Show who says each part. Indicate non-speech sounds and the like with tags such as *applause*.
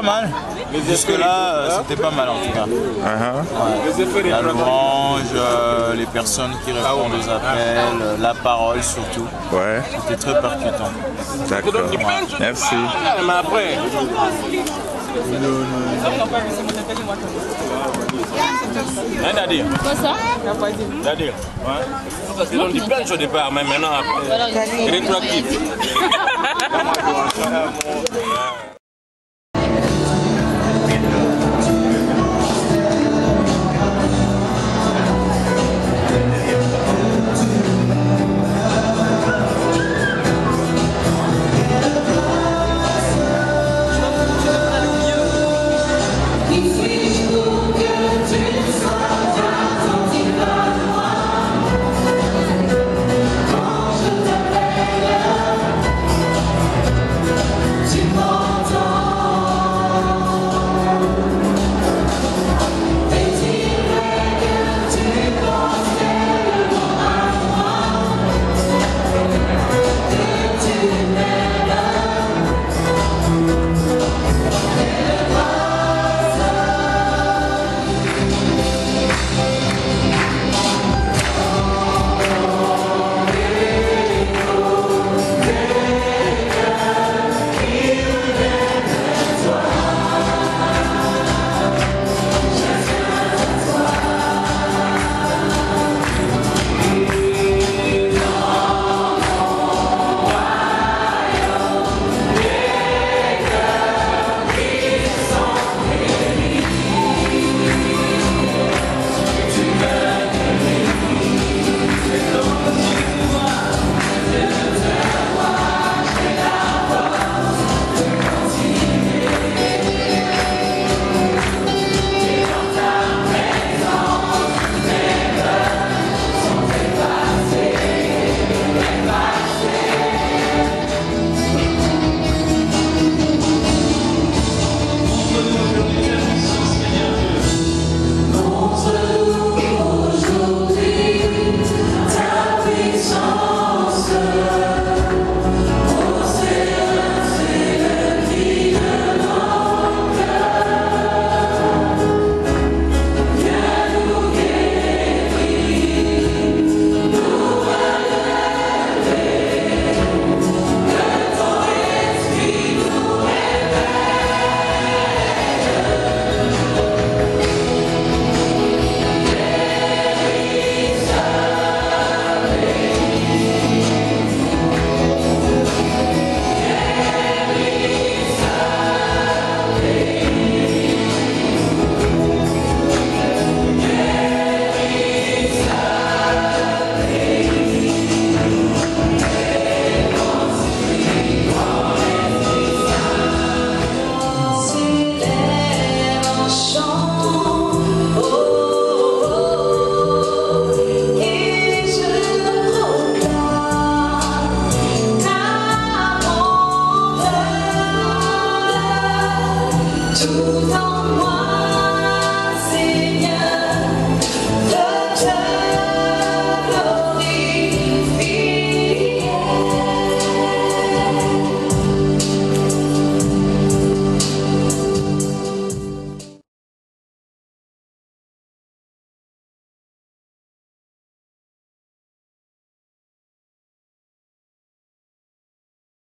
Speaker 1: pas mal. Jusque-là, euh, c'était pas mal en tout cas.
Speaker 2: Uh-huh.
Speaker 1: La louange, euh, les personnes qui répondent aux appels, euh, la parole surtout.
Speaker 2: Ouais,
Speaker 1: C'était très percutant.
Speaker 2: d'accord. Merci.
Speaker 3: Mais après, hein, Nadir
Speaker 4: Quoi ça
Speaker 3: Nadir Ouais. Parce qu'ils ont dit plein de choses au départ, mais maintenant, après, rétroactif. *laughs*